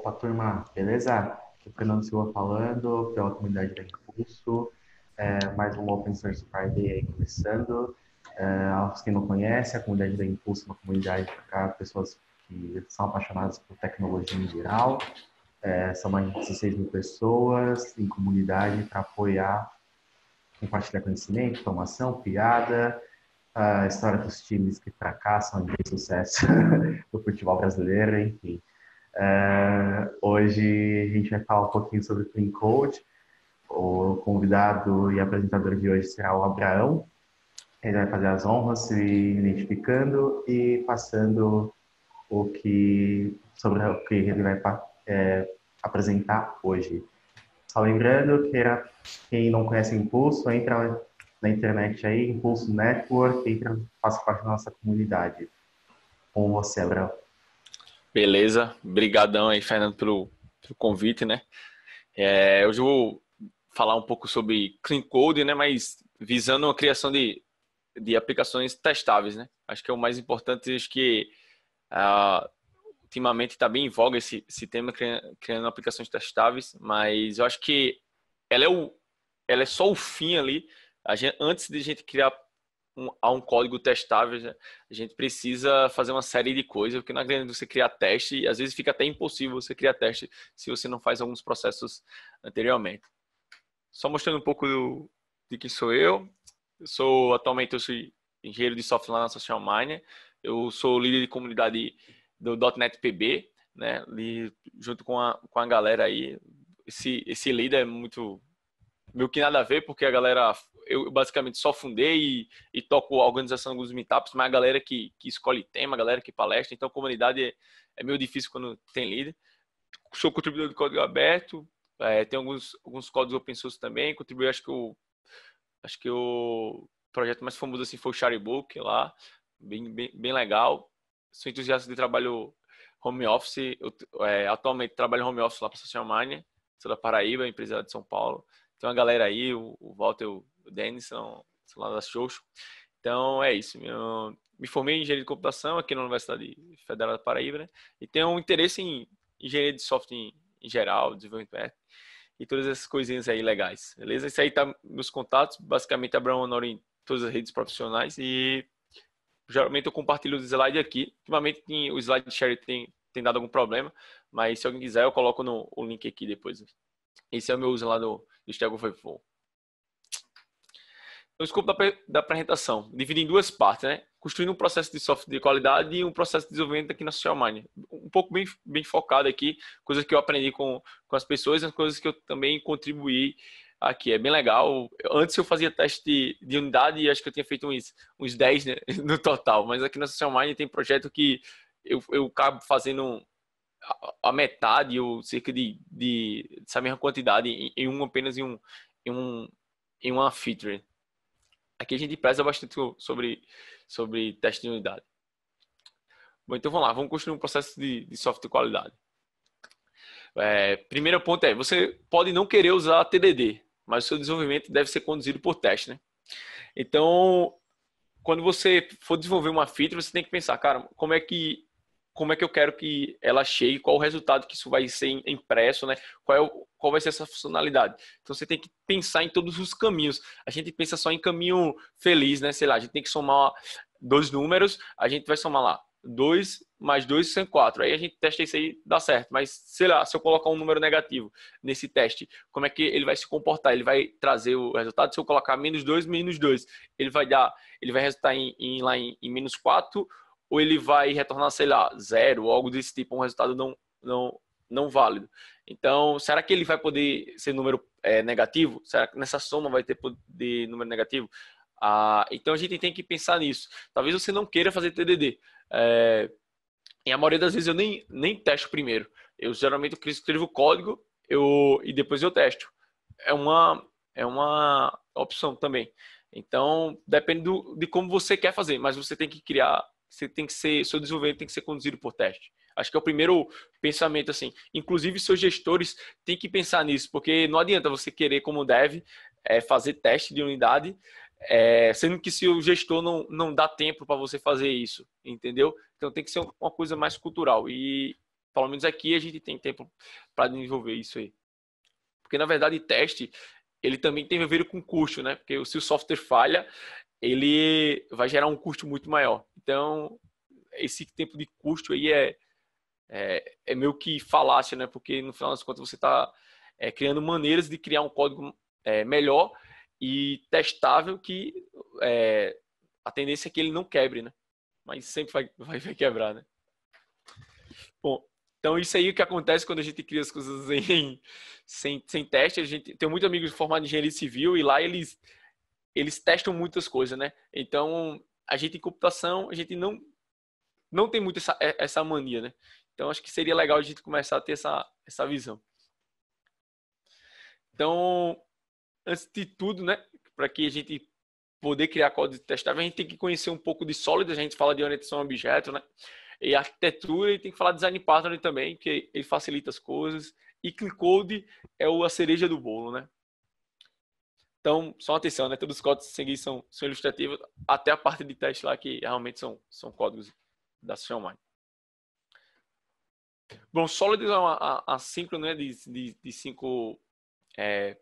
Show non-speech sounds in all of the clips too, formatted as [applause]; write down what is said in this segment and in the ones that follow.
Opa, turma, beleza? Aqui é o Fernando Silva falando, pela comunidade da Impulso. É, mais um Open Source Friday aí começando. É, aos que não conhecem, a comunidade da Impulso é uma comunidade para pessoas que são apaixonadas por tecnologia em geral. É, são mais de 16 mil pessoas em comunidade para apoiar, compartilhar conhecimento, informação, piada, a história dos times que fracassam de sucesso [laughs] do futebol brasileiro, enfim. Uh, hoje a gente vai falar um pouquinho sobre Clean Code. O convidado e apresentador de hoje será o Abraão. Ele vai fazer as honras, se identificando e passando o que sobre o que ele vai é, apresentar hoje. Só lembrando que era, quem não conhece Impulso, entra na internet aí, Impulso Network, entra, faça parte da nossa comunidade. Com você, Abraão. Beleza, brigadão aí, Fernando, pelo, pelo convite, né? É, hoje eu vou falar um pouco sobre Clean Code, né? Mas visando a criação de, de aplicações testáveis, né? Acho que é o mais importante, acho que uh, ultimamente está bem em voga esse, esse tema, criando, criando aplicações testáveis, mas eu acho que ela é, o, ela é só o fim ali. Gente, antes de a gente criar um, a um código testável, né? a gente precisa fazer uma série de coisas, porque não adianta você criar teste, e às vezes fica até impossível você criar teste se você não faz alguns processos anteriormente. Só mostrando um pouco do, de quem sou eu. Eu sou, atualmente, eu sou engenheiro de software lá na Social Miner. Eu sou líder de comunidade do .NET PB, né? Junto com a, com a galera aí. Esse, esse líder é muito meio que nada a ver, porque a galera, eu basicamente só fundei e, e toco a organização alguns meetups, mas a galera que, que escolhe tema, a galera que palestra, então comunidade é, é meio difícil quando tem líder. Sou contribuidor de código aberto, é, tem alguns, alguns códigos open source também, contribuí, acho que o, acho que o projeto mais famoso assim foi o Sharibook lá, bem, bem, bem legal. Sou entusiasta de trabalho home office, eu, é, atualmente trabalho home office lá para a Social Mania, sou da Paraíba, empresa de São Paulo. Tem uma galera aí, o, o Walter o Denis, são, são lá da Xoxo. Então é isso. Meu, me formei em engenharia de computação aqui na Universidade Federal da Paraíba, né? E tenho um interesse em engenharia de software em, em geral, desenvolvimento e todas essas coisinhas aí legais, beleza? Isso aí tá meus contatos, basicamente Abraão Honor em todas as redes profissionais e geralmente eu compartilho os slides aqui. Ultimamente o slide share tem, tem dado algum problema, mas se alguém quiser eu coloco no, o link aqui depois. Esse é o meu uso lá do, do Stack Overflow. O escopo da, da apresentação, dividido em duas partes, né? Construindo um processo de software de qualidade e um processo de desenvolvimento aqui na Social Mine. Um pouco bem, bem focado aqui, coisas que eu aprendi com, com as pessoas, as coisas que eu também contribuí aqui. É bem legal. Antes eu fazia teste de, de unidade e acho que eu tinha feito uns, uns 10 né, [laughs] no total, mas aqui na Social Mine tem projeto que eu, eu acabo fazendo a metade ou cerca de, de essa mesma quantidade em, em um apenas em um, em um em uma feature. Aqui a gente preza bastante sobre sobre teste de unidade. Bom, então vamos lá, vamos construir um processo de, de software de qualidade. É, primeiro ponto é, você pode não querer usar TDD, mas o seu desenvolvimento deve ser conduzido por teste, né? Então, quando você for desenvolver uma feature, você tem que pensar, cara, como é que como é que eu quero que ela chegue, qual o resultado que isso vai ser impresso, né? Qual, é o, qual vai ser essa funcionalidade. Então você tem que pensar em todos os caminhos. A gente pensa só em caminho feliz, né? Sei lá, a gente tem que somar dois números, a gente vai somar lá 2 mais 2 são 4. Aí a gente testa isso aí, dá certo. Mas, sei lá, se eu colocar um número negativo nesse teste, como é que ele vai se comportar? Ele vai trazer o resultado. Se eu colocar menos 2, menos 2, ele vai dar, ele vai resultar em, em lá em, em menos 4 ou ele vai retornar, sei lá, zero ou algo desse tipo, um resultado não, não, não válido. Então, será que ele vai poder ser número é, negativo? Será que nessa soma vai ter poder número negativo? Ah, então a gente tem que pensar nisso. Talvez você não queira fazer TDD. É, e a maioria das vezes eu nem, nem testo primeiro. Eu geralmente escrevo o código eu, e depois eu testo. É uma, é uma opção também. Então, depende do, de como você quer fazer, mas você tem que criar você tem que ser, seu desenvolvimento tem que ser conduzido por teste. Acho que é o primeiro pensamento assim. Inclusive seus gestores têm que pensar nisso, porque não adianta você querer como deve é, fazer teste de unidade, é, sendo que se o gestor não, não dá tempo para você fazer isso, entendeu? Então tem que ser uma coisa mais cultural. E pelo menos aqui a gente tem tempo para desenvolver isso aí. Porque na verdade teste ele também tem a ver com custo, né? Porque se o software falha, ele vai gerar um custo muito maior. Então, esse tempo de custo aí é, é, é meio que falácia, né? Porque no final das contas você está é, criando maneiras de criar um código é, melhor e testável que é, a tendência é que ele não quebre, né? Mas sempre vai, [laughs] vai, vai quebrar, né? Bom, então, isso aí é o que acontece quando a gente cria as coisas em, sem, sem teste. A gente tem muitos amigos formados em engenharia civil e lá eles, eles testam muitas coisas, né? Então, a gente em computação, a gente não, não tem muito essa, essa mania, né? Então, acho que seria legal a gente começar a ter essa, essa visão. Então, antes de tudo, né? Para que a gente poder criar código testável, a gente tem que conhecer um pouco de sólidos. A gente fala de orientação a objeto, né? E arquitetura, e tem que falar de design pattern também, que ele facilita as coisas. E clean code é a cereja do bolo, né? Então, só atenção, né? Todos os códigos a seguir são, são ilustrativos, até a parte de teste lá, que realmente são, são códigos da Xiaomi. Bom, Solid é uma assíncrono né, de, de, de cinco é,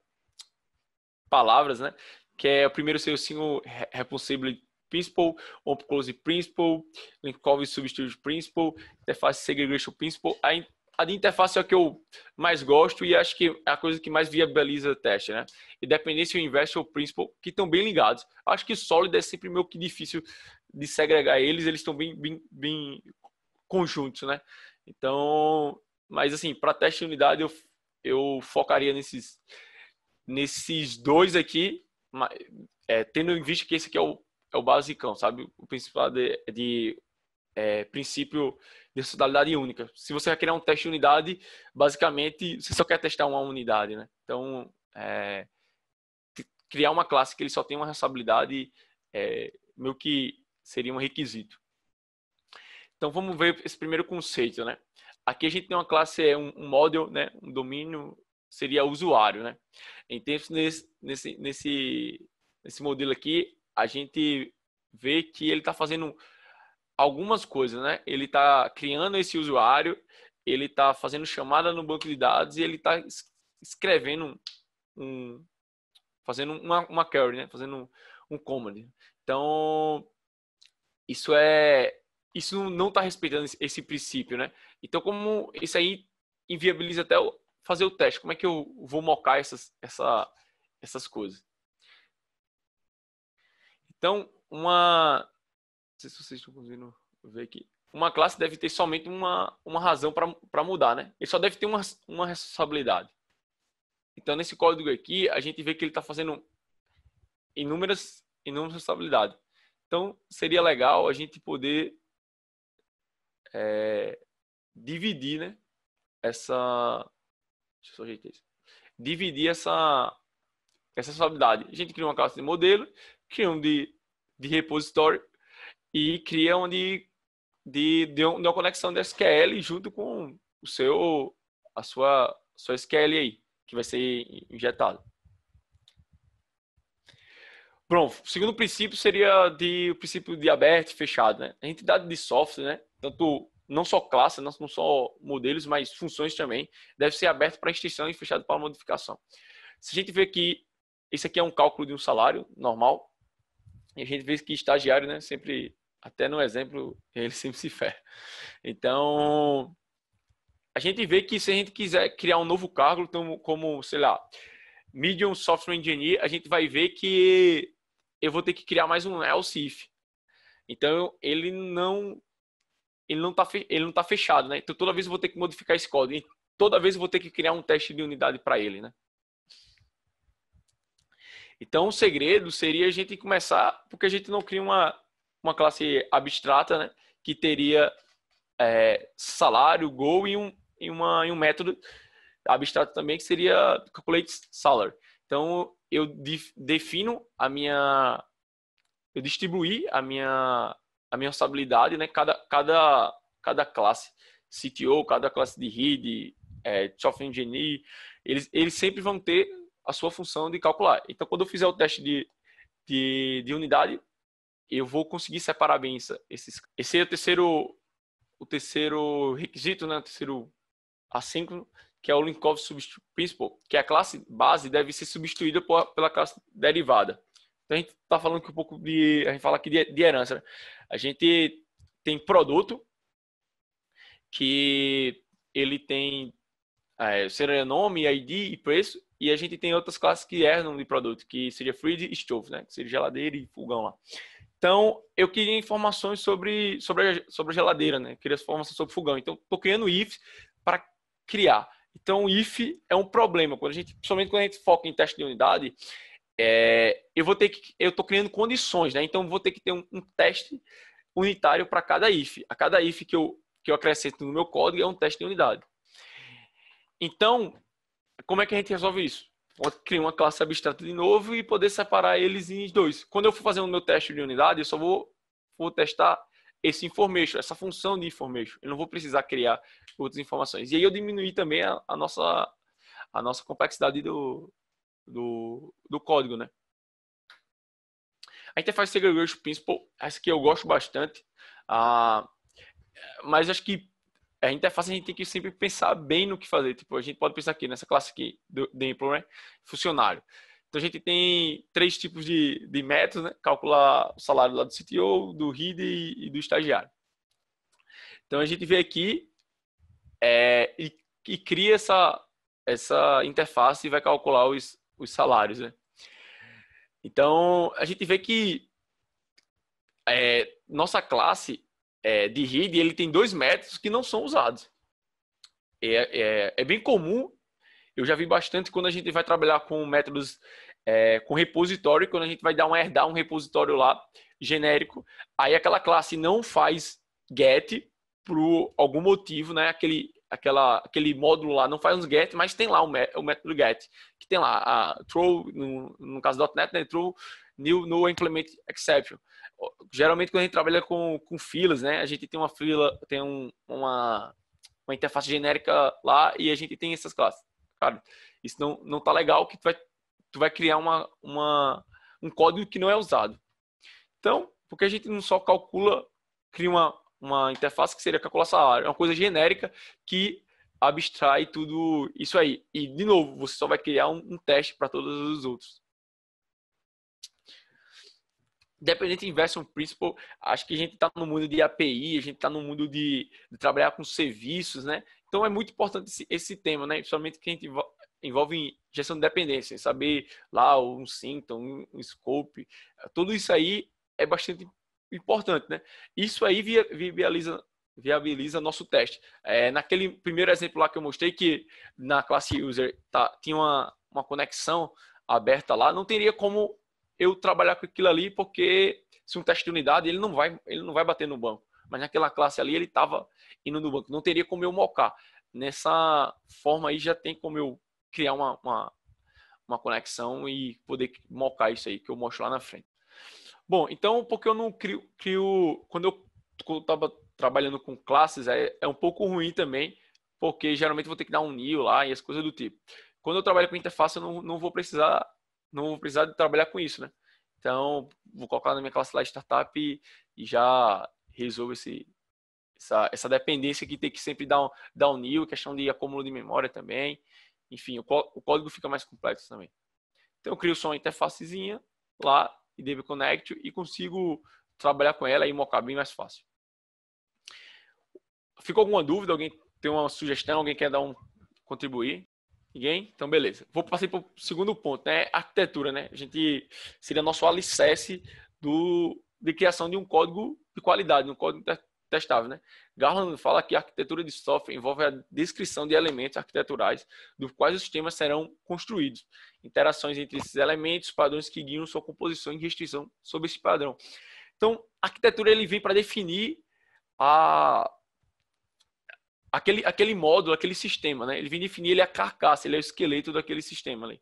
palavras, né? Que é o primeiro ser o single responsibility Principle, Open Close Principle, Linkov Substitute Principle, Interface Segregation Principle. A, a de interface é a que eu mais gosto e acho que é a coisa que mais viabiliza o teste, né? E dependência o Investor Principle, que estão bem ligados. Acho que Solid é sempre meio que difícil de segregar eles, eles estão bem, bem, bem conjuntos, né? Então, mas assim, para teste de unidade eu, eu focaria nesses, nesses dois aqui, é, tendo em vista que esse aqui é o é o basicão, sabe? O principal de, de é, princípio de sociedade única. Se você quer criar um teste de unidade, basicamente você só quer testar uma unidade, né? Então, é, criar uma classe que ele só tem uma responsabilidade, é, meio que seria um requisito. Então, vamos ver esse primeiro conceito, né? Aqui a gente tem uma classe, é um, um model, né? Um domínio seria usuário, né? Então, nesse, nesse, nesse, nesse modelo aqui, a gente vê que ele está fazendo algumas coisas, né? Ele está criando esse usuário, ele está fazendo chamada no banco de dados e ele está escrevendo um, fazendo uma, uma query, né? Fazendo um, um command. Então, isso é isso não está respeitando esse, esse, princípio, né? Então, como isso aí inviabiliza até fazer o teste, como é que eu vou mocar essas, essa, essas coisas? Então, uma. Sei se vocês estão conseguindo ver aqui. Uma classe deve ter somente uma, uma razão para mudar, né? Ele só deve ter uma, uma responsabilidade. Então, nesse código aqui, a gente vê que ele está fazendo inúmeras, inúmeras responsabilidades. Então, seria legal a gente poder é, dividir, né? Essa. Deixa eu só ajeitar isso. Dividir essa, essa responsabilidade. A gente cria uma classe de modelo cria um de, de repositório e cria um de, de, de, uma conexão de SQL junto com o seu, a sua, sua SQL aí, que vai ser injetado. Bom, o segundo princípio seria de, o princípio de aberto e fechado. Né? A entidade de software, né? tanto não só classe, não só modelos, mas funções também, deve ser aberto para extensão e fechado para modificação. Se a gente vê que esse aqui é um cálculo de um salário normal, e a gente vê que estagiário, né, sempre, até no exemplo, ele sempre se ferra. Então, a gente vê que se a gente quiser criar um novo cargo, então, como, sei lá, Medium Software Engineer, a gente vai ver que eu vou ter que criar mais um else if. Então, ele não ele não está ele não tá fechado, né? Então, toda vez eu vou ter que modificar esse código. Toda vez eu vou ter que criar um teste de unidade para ele, né? Então, o segredo seria a gente começar, porque a gente não cria uma, uma classe abstrata, né? Que teria é, salário, goal e um, e, uma, e um método abstrato também, que seria calculate salary. Então, eu defino a minha... Eu distribuí a minha, a minha responsabilidade, né? Cada, cada, cada classe, CTO, cada classe de RID, é, software engineer, eles, eles sempre vão ter a sua função de calcular. Então, quando eu fizer o teste de, de, de unidade, eu vou conseguir separar bem esses. Esse é o terceiro o terceiro requisito, né, o terceiro assíncrono, que é o Linkov Principal, que é a classe base deve ser substituída por, pela classe derivada. Então a gente está falando aqui um pouco de, a gente fala aqui de, de herança. Né? A gente tem produto que ele tem é, nome, ID e preço, e a gente tem outras classes que herdam de produto, que seria fridge e stove, né? Que seria geladeira e fogão lá. Então, eu queria informações sobre, sobre, a, sobre a geladeira, né? Eu queria informações sobre fogão. Então, estou criando if para criar. Então, o if é um problema. Quando a gente, principalmente quando a gente foca em teste de unidade, é, eu vou ter que, eu estou criando condições, né? Então, vou ter que ter um, um teste unitário para cada if. A cada if que eu, que eu acrescento no meu código é um teste de unidade. Então, como é que a gente resolve isso? Criar uma classe abstrata de novo e poder separar eles em dois. Quando eu for fazer o meu teste de unidade, eu só vou, vou testar esse information, essa função de information. Eu não vou precisar criar outras informações. E aí eu diminuir também a, a nossa, a nossa complexidade do, do, do código, né? A interface segregation principle, essa que eu gosto bastante, ah, mas acho que a interface a gente tem que sempre pensar bem no que fazer. Tipo, a gente pode pensar aqui nessa classe aqui do, de employee, né? funcionário. Então a gente tem três tipos de, de métodos, né? Calcular o salário lá do CTO, do RID e, e do estagiário. Então a gente vê aqui é, e, e, cria essa, essa interface e vai calcular os, os salários, né? Então a gente vê que é, nossa classe é, de RID ele tem dois métodos que não são usados. É, é, é, bem comum, eu já vi bastante quando a gente vai trabalhar com métodos é, com repositório, quando a gente vai dar um herdar um repositório lá genérico, aí aquela classe não faz get por algum motivo, né? Aquele, aquela, aquele módulo lá não faz uns get, mas tem lá o, o método get, que tem lá a throw, no, no caso do .NET, né? throw new no implement exception geralmente quando a gente trabalha com, com filas, né, a gente tem uma fila, tem um, uma, uma interface genérica lá e a gente tem essas classes. Cara, isso não, não tá legal que tu vai, tu vai criar uma, uma, um código que não é usado. Então, porque a gente não só calcula, cria uma, uma interface que seria calcular salário, é uma coisa genérica que abstrai tudo isso aí. E, de novo, você só vai criar um, um teste para todos os outros. Independente de Investment Principle, acho que a gente está no mundo de API, a gente está no mundo de, de, trabalhar com serviços, né? Então é muito importante esse, esse tema, né? Principalmente que a gente envolve gestão de dependência, saber lá um symptom, um, scope, tudo isso aí é bastante importante, né? Isso aí via, viabiliza viabiliza nosso teste. É, naquele primeiro exemplo lá que eu mostrei que na classe user tá, tinha uma, uma conexão aberta lá, não teria como eu trabalhar com aquilo ali, porque se um teste de unidade, ele não vai, ele não vai bater no banco. Mas naquela classe ali, ele estava indo no banco. Não teria como eu mocar. Nessa forma aí, já tem como eu criar uma, uma, uma conexão e poder mocar isso aí, que eu mostro lá na frente. Bom, então, porque eu não crio, crio quando eu estava trabalhando com classes, é, é um pouco ruim também, porque geralmente vou ter que dar um new lá e as coisas do tipo. Quando eu trabalho com interface, eu não, não vou precisar não vou precisar trabalhar com isso, né? Então, vou colocar na minha classe lá startup e, e já resolvo esse, essa, essa dependência que tem que sempre dar um, dar um new, questão de acúmulo de memória também. Enfim, o, o código fica mais complexo também. Então, eu crio só uma interfacezinha lá e DB Connect e consigo trabalhar com ela e mocar bem mais fácil. Ficou alguma dúvida? Alguém tem uma sugestão? Alguém quer dar um contribuir? Ninguém? Então, beleza. Vou passar para o segundo ponto, né? Arquitetura, né? A gente seria nosso alicerce do, de criação de um código de qualidade, um código testável, né? Garland fala que a arquitetura de software envolve a descrição de elementos arquiteturais dos quais os sistemas serão construídos, interações entre esses elementos, padrões que guiam sua composição e restrição sobre esse padrão. Então, a arquitetura ele vem para definir a, aquele, aquele módulo, aquele sistema, né? Ele vem definir ele é a carcaça, ele é o esqueleto daquele sistema ali.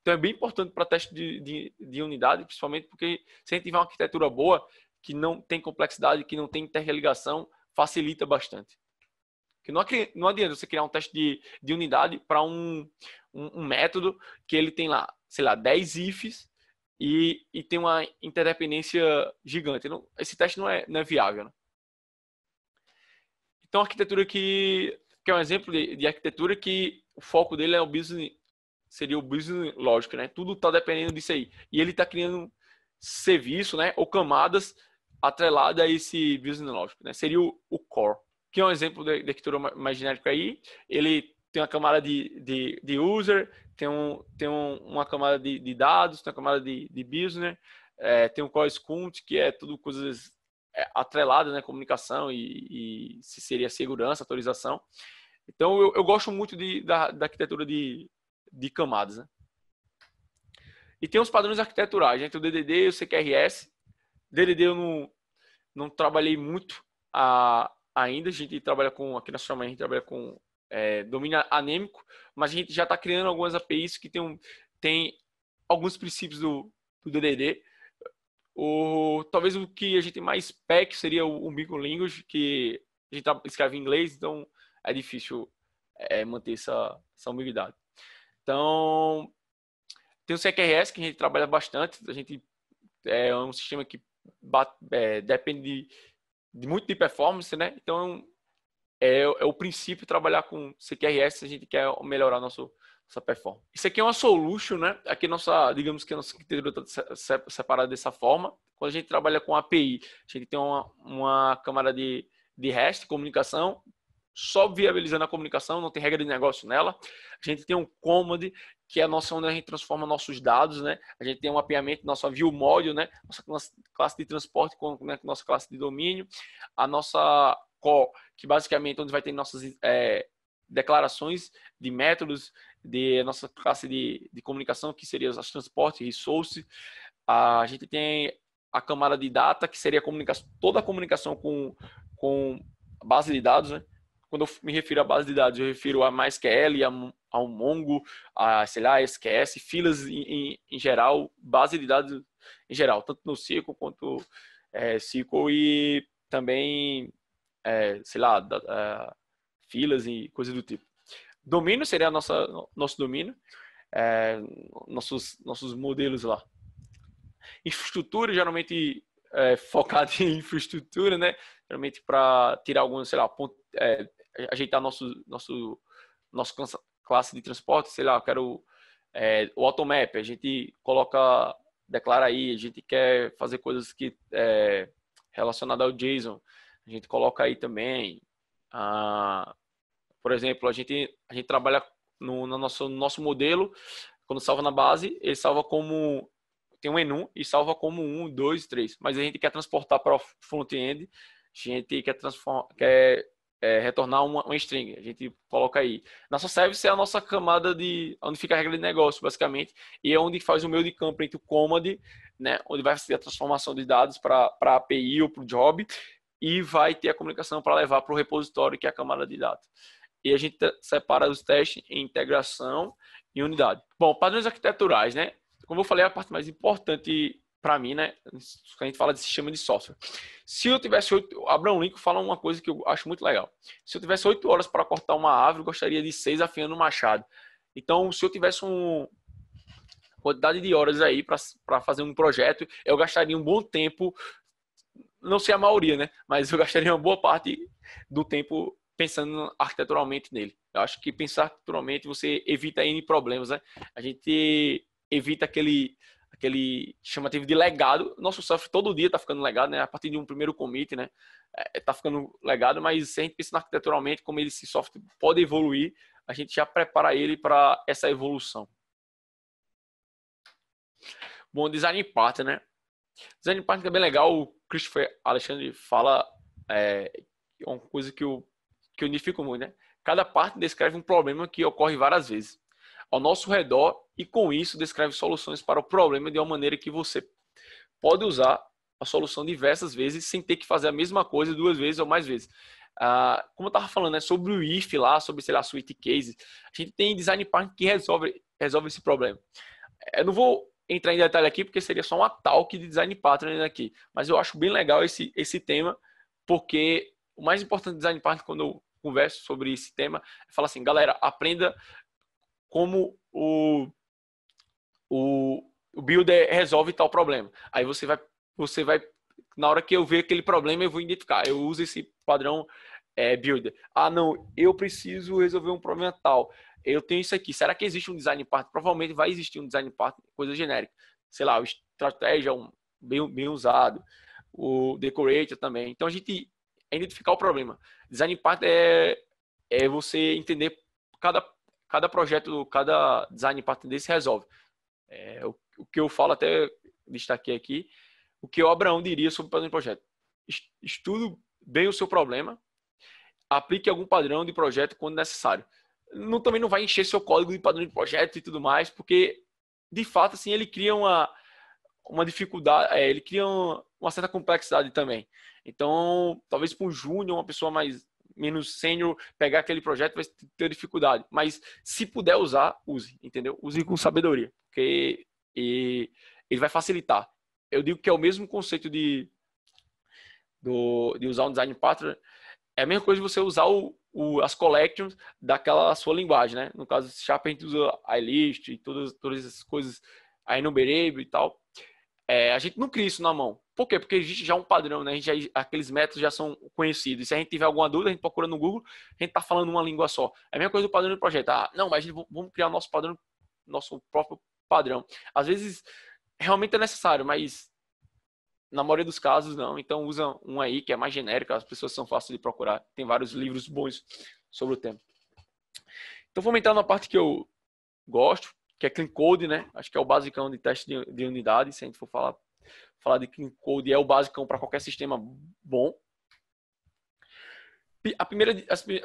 Então é bem importante para teste de, de, de, unidade, principalmente porque se a gente tiver uma arquitetura boa, que não tem complexidade, que não tem interligação, facilita bastante. Que não, não adianta você criar um teste de, de unidade para um, um, um, método que ele tem lá, sei lá, 10 ifs e, e tem uma interdependência gigante. Não, esse teste não é, não é viável. Né? Então, arquitetura que, que é um exemplo de, de arquitetura que o foco dele é o business, seria o business lógico, né? Tudo está dependendo disso aí. E ele está criando serviço, né? Ou camadas atreladas a esse business lógico, né? Seria o, o core, que é um exemplo de, de arquitetura mais genérica aí. Ele tem uma camada de, de, de user, tem, um, tem um, uma camada de, de, dados, tem uma camada de, de business, é, tem um core scout, que é tudo coisas é, atreladas, né? Comunicação e, e se seria segurança, autorização. Então, eu, eu gosto muito de, da, da arquitetura de, de camadas. Né? E tem os padrões arquiteturais, entre o DDD e o CQRS. DDD eu não, não trabalhei muito a, ainda. A gente trabalha com, aqui na Soma, a gente trabalha com é, domínio anêmico, mas a gente já está criando algumas APIs que tem, um, tem alguns princípios do, do DDD. O, talvez o que a gente mais PEC seria o, o Language, que a gente escreve em inglês, então é difícil é, manter essa, essa humildade. Então, tem o CQRS, que a gente trabalha bastante, a gente é um sistema que bate, é, depende de, de, muito de performance, né? Então, é, é, o princípio trabalhar com CQRS se a gente quer melhorar nosso, nossa performance. Isso aqui é uma solution, né? Aqui nossa, digamos que a nossa arquitetura está separada dessa forma. Quando a gente trabalha com API, a gente tem uma, uma câmara de, de REST, comunicação, só viabilizando a comunicação, não tem regra de negócio nela. A gente tem um Command, que é a onde a gente transforma nossos dados, né? A gente tem um mapeamento nossa view module, né? Nossa classe de transporte com né? nossa classe de domínio, a nossa core, que basicamente é onde vai ter nossas é, declarações de métodos de nossa classe de, de comunicação, que seria as transporte, resource. A gente tem a camada de data, que seria a comunicação, toda a comunicação com, com base de dados, né? quando eu me refiro à base de dados, eu refiro a MySQL, a, ao Mongo, a, sei lá, SQS, filas em, em, em, geral, base de dados em geral, tanto no SQL quanto é, SQL e também, é, sei lá, da, é, filas e coisas do tipo. Domínio seria nossa, nosso domínio, é, nossos, nossos modelos lá. Infraestrutura, geralmente é, focado [laughs] em infraestrutura, né? Geralmente para tirar alguns, sei lá, ponto, é, ajeitar nosso, nosso, nosso classe de transporte, sei lá, eu quero é, o automap, a gente coloca, declara aí, a gente quer fazer coisas que é, relacionadas ao JSON, a gente coloca aí também. Ah, por exemplo, a gente, a gente trabalha no, no, nosso, no nosso modelo, quando salva na base, ele salva como tem um menu e salva como um, dois, três. Mas a gente quer transportar para o front-end, a gente quer, quer é, retornar uma, uma, string. A gente coloca aí. Nossa service é a nossa camada de onde fica a regra de negócio, basicamente, e é onde faz o meio de campo entre o command, né, onde vai ser a transformação de dados para a API ou para o job, e vai ter a comunicação para levar para o repositório, que é a camada de dados. E a gente separa os testes em integração e unidade. Bom, padrões arquiteturais, né? Como eu falei, a parte mais importante para mim, né? A gente fala de sistema de software. Se eu tivesse oito. Abraão Lincoln fala uma coisa que eu acho muito legal. Se eu tivesse oito horas para cortar uma árvore, eu gostaria de seis afiando o machado. Então, se eu tivesse um quantidade de horas aí para fazer um projeto, eu gastaria um bom tempo, não sei a maioria, né? Mas eu [laughs] gastaria uma boa parte do tempo pensando arquiteturalmente nele. Eu acho que pensar arquiteturalmente você evita N problemas, né? A gente evita aquele aquele chamativo de legado. Nosso software todo dia está ficando legado, né? A partir de um primeiro commit, né? Está é, ficando legado, mas se a gente pensar arquiteturalmente como esse software pode evoluir, a gente já prepara ele para essa evolução. Bom, design partner, né? Design partner é bem legal. O Christopher Alexandre fala é, uma coisa que eu, que eu unifico muito, né? Cada parte descreve um problema que ocorre várias vezes ao nosso redor e com isso descreve soluções para o problema de uma maneira que você pode usar a solução diversas vezes sem ter que fazer a mesma coisa duas vezes ou mais vezes. Ah, como eu estava falando, né, sobre o if lá, sobre, sei lá, suite case, a gente tem design partner que resolve, resolve esse problema. Eu não vou entrar em detalhe aqui porque seria só uma talk de design partner aqui, mas eu acho bem legal esse, esse tema porque o mais importante do design partner quando eu converso sobre esse tema é falar assim, galera, aprenda como o, o, o builder resolve tal problema. Aí você vai, você vai, na hora que eu ver aquele problema, eu vou identificar. Eu uso esse padrão é, builder. Ah, não, eu preciso resolver um problema tal. Eu tenho isso aqui. Será que existe um design partner? Provavelmente vai existir um design partner, coisa genérica. Sei lá, o estratégia um, bem, bem usado, o decorator também. Então a gente é identificar o problema. Design partner é, é você entender cada, cada projeto, cada design partner desse resolve. É, o, o, que eu falo até destaquei aqui, o que o Abraão diria sobre o padrão de projeto. Estudo bem o seu problema, aplique algum padrão de projeto quando necessário. Não, também não vai encher seu código de padrão de projeto e tudo mais, porque de fato assim ele cria uma uma dificuldade, é, ele cria uma certa complexidade também. Então, talvez para um júnior, uma pessoa mais menos sênior, pegar aquele projeto vai ter dificuldade. Mas se puder usar, use, entendeu? Use com sabedoria, porque ele vai facilitar. Eu digo que é o mesmo conceito de, do, de usar um design pattern. É a mesma coisa de você usar o, o, as collections daquela sua linguagem, né? No caso, Sharp a gente usa a list e todas, todas essas coisas, a enumerable e tal. É, a gente não cria isso na mão. Por quê? Porque existe já um padrão, né? Já, aqueles métodos já são conhecidos. E se a gente tiver alguma dúvida, a gente procura no Google, a gente está falando uma língua só. É a mesma coisa do padrão do projeto. Ah, não, mas vamos criar nosso padrão, nosso próprio padrão. Às vezes, realmente é necessário, mas na maioria dos casos, não. Então, usa um aí que é mais genérico, as pessoas são fáceis de procurar. Tem vários livros bons sobre o tema. Então, vamos entrar na parte que eu gosto, que é Clean Code, né? Acho que é o basicão de teste de, de unidade. Se a gente for falar, falar de Clean Code, é o basicão para qualquer sistema bom. A primeira